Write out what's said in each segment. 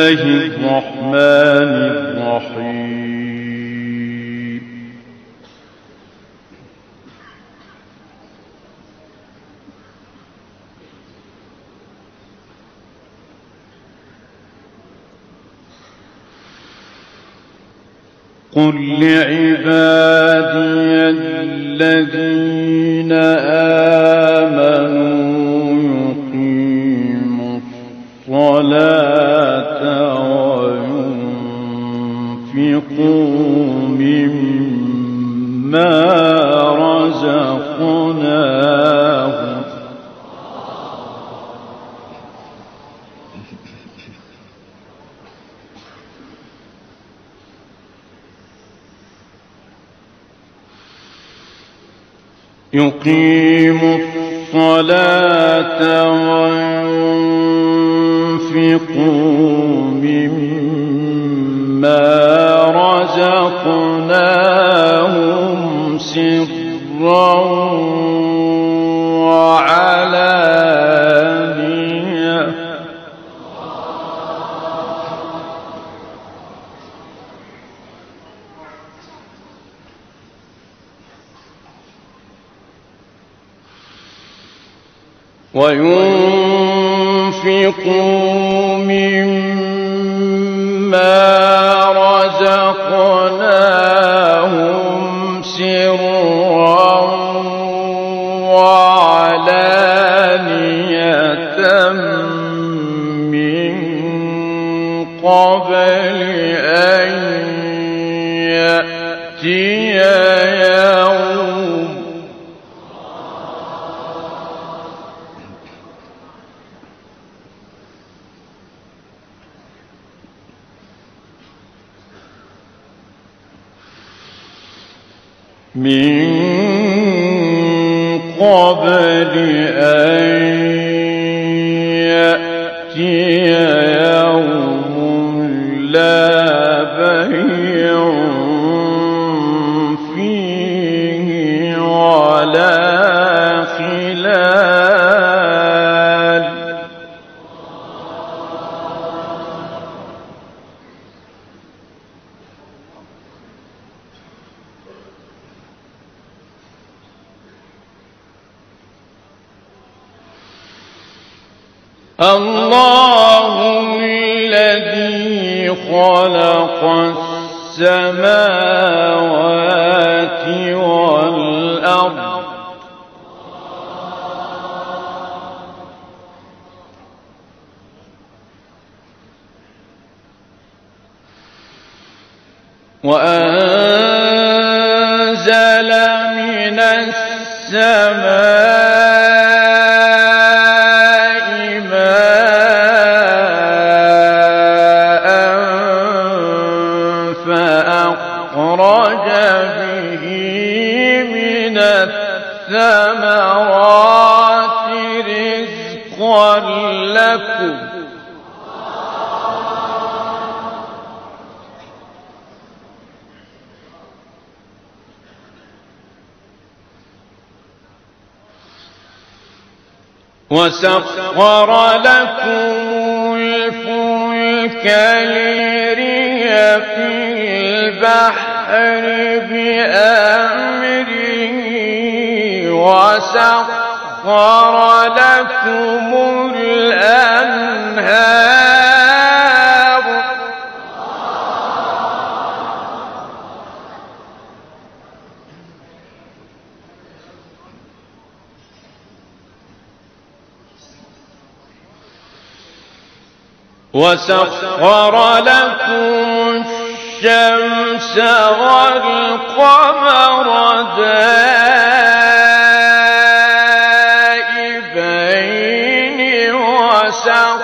الله الرحمن الرحيم قل لعبادي الذين آمنوا يقيموا الصلاة. يقيموا الصلاة وينفقوا مما رزقناهم سرا وعلانية. وينفقوا مما رزقناهم. سرا وعلانية من قبل أن يأتي يوم من السماوات والأرض. وأنزل من السماء لكم وسخر لكم الفلك ليري في البحر بأمره وسخر لكم وسخر لكم الشمس والقمر دائبين وسخر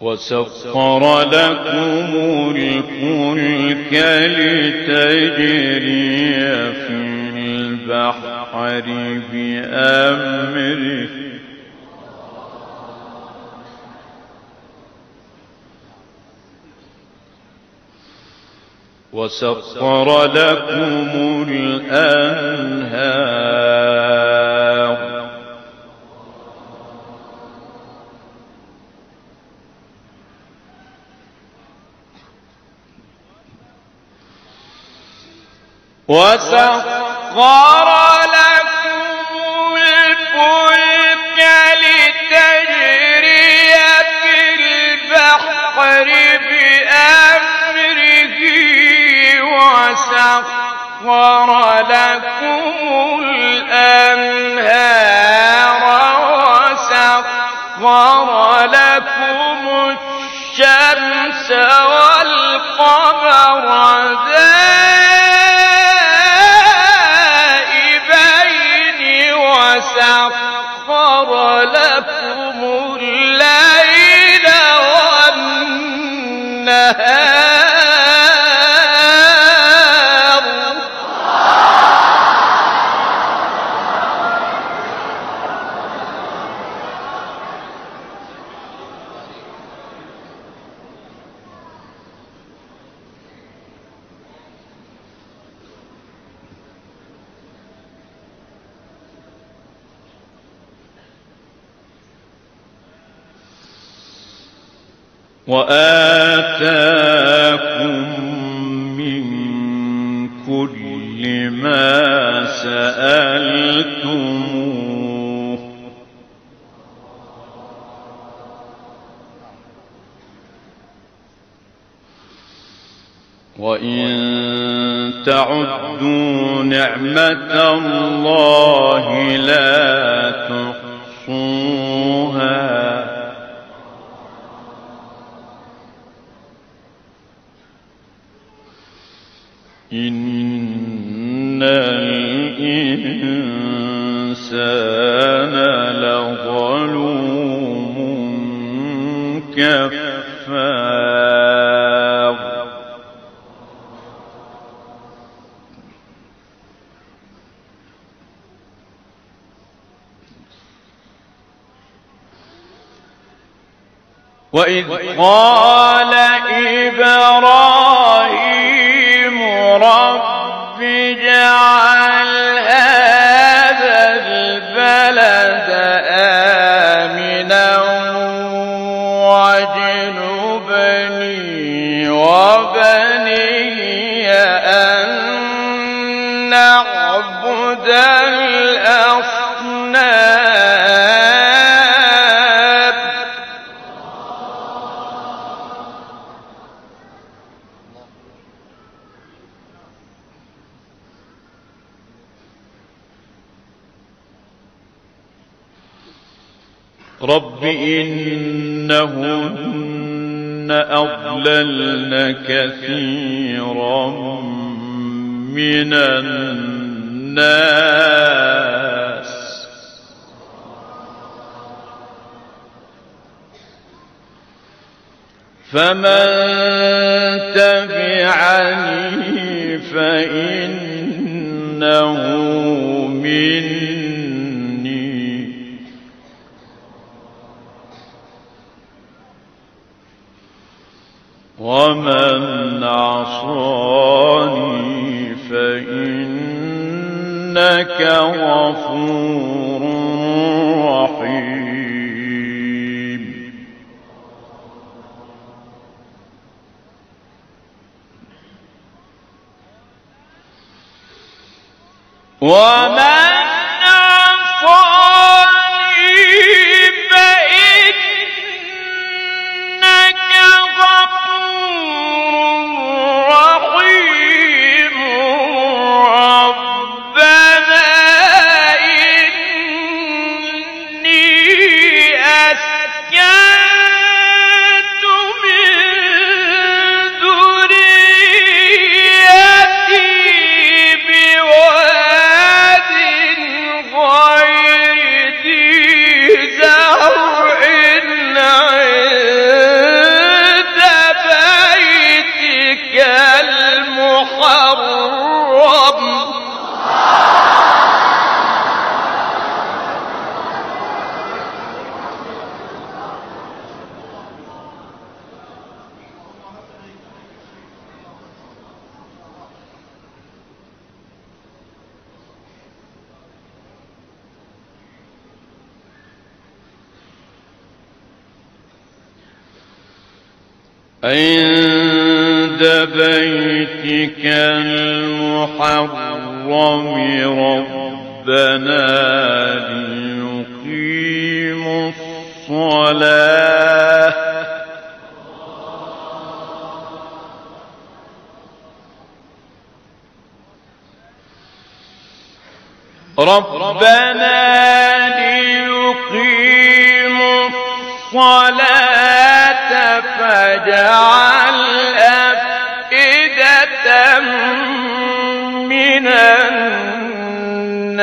وسخر لكم الفلك لتجري في البحر بأمره. وسخر لكم الأنهار وسخر لكم الفلك لتجري في البحر بأمره وسخر لكم الأنهار وسخر لكم وسخر لكم وآتاكم من كل ما سألتموه. وإن تعدوا نعمة الله لا تحصوها. إن الإنسان لظلوم كفار وإذ قال إبراهيم رب اجعل هذا البلد أضللن كثيرا من الناس. فمن تبعني فإنه مني ومن عصاني فإنك غفور رحيم. ومن إني عند بيتك المحرم ربنا ليقيموا الصلاة. ربنا ليقيموا الصلاة. فاجعل أفئدة من الناس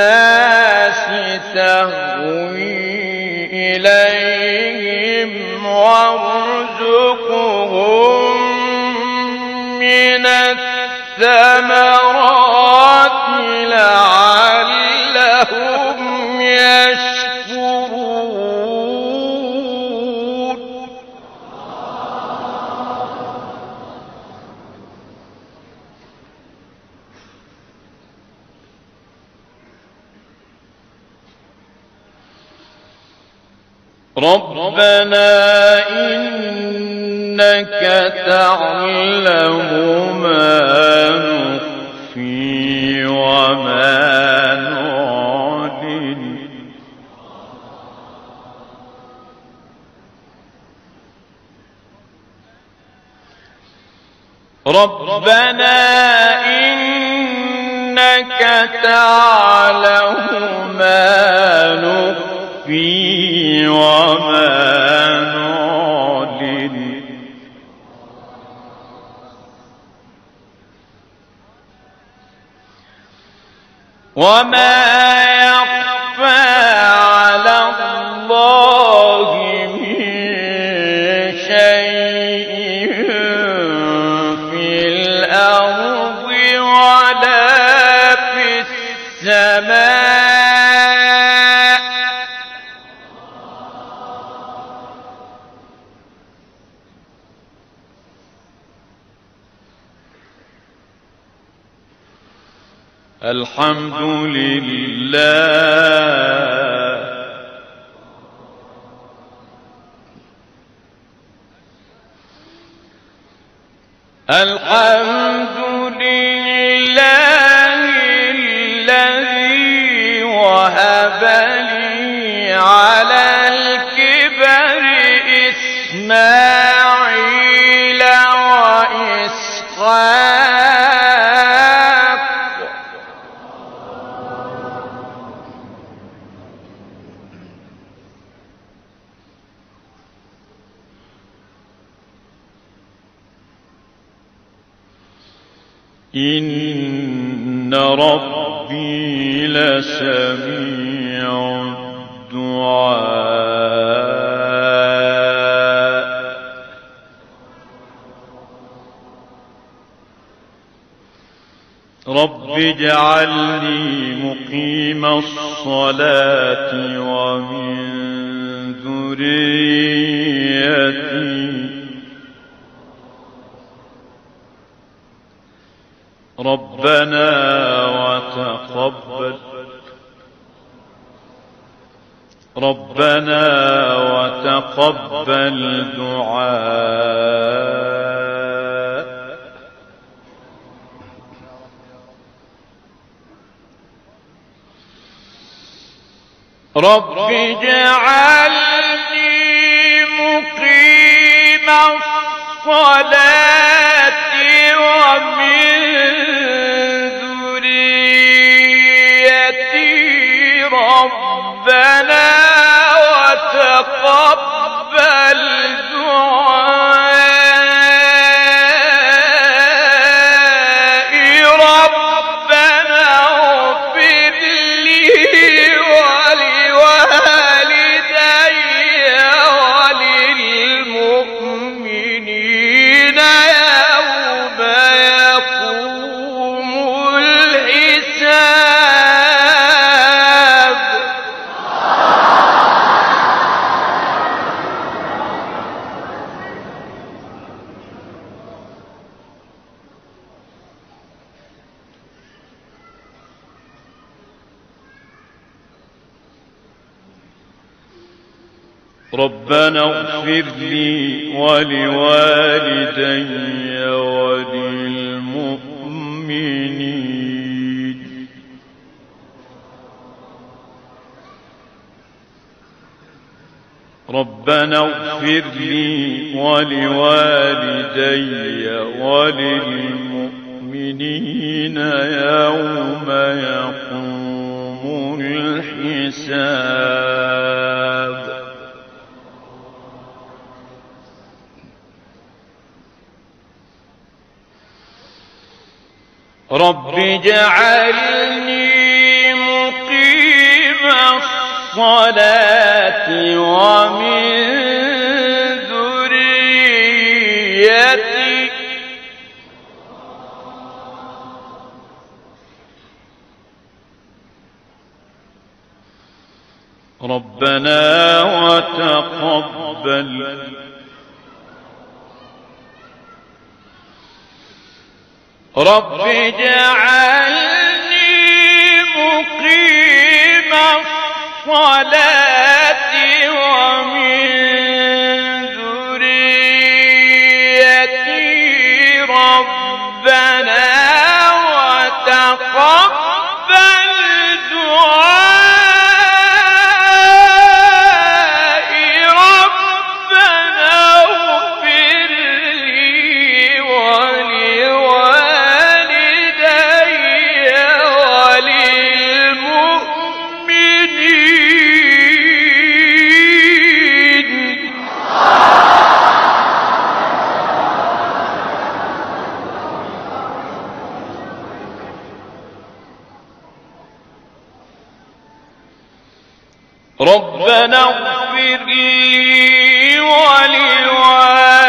تهوي إليهم وارزقهم من الثمرات. ربنا إنك تعلم ما نخفي وما نعلن. ربنا إنك تعلم ما نخفي وما نعلن وما الحمد لله. الحمد لله الذي وهب لي على الكبر إسماعيل إن ربي لسميع الدعاء. رب اجعلني مقيم الصلاة ومن ذريتي ربنا وتقبل. ربنا وتقبل دعاء. رب اجعلني مقيم الصلاة. ربنا اغفر لي ولوالدي وللمؤمنين. ربنا اغفر لي ولوالدي وللمؤمنين يوم يقوم الحساب. رب اجعلني مقيم الصلاة ومن ذريتي. ربنا وتقبل رب اجعلني مقيم الصلاة ومن ذريتي ربنا وتقبل ربنا اغفر لي ولوالدي.